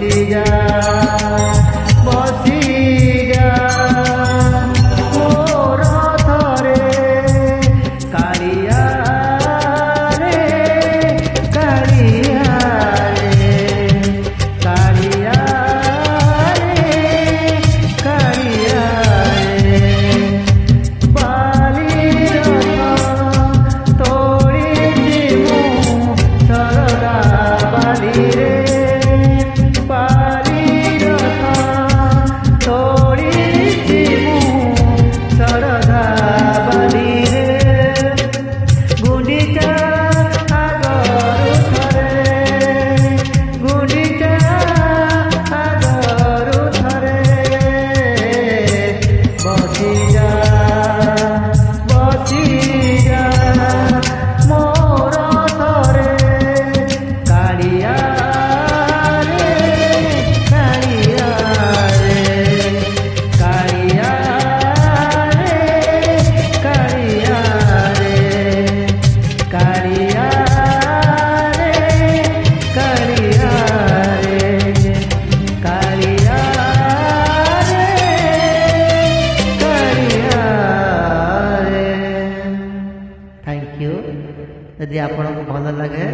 Garcia. यदि आपको भल लगे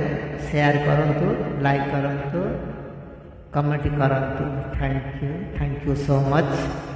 सेयार करूँ लाइक करूँ कमेंट करूँ thank you thank you so much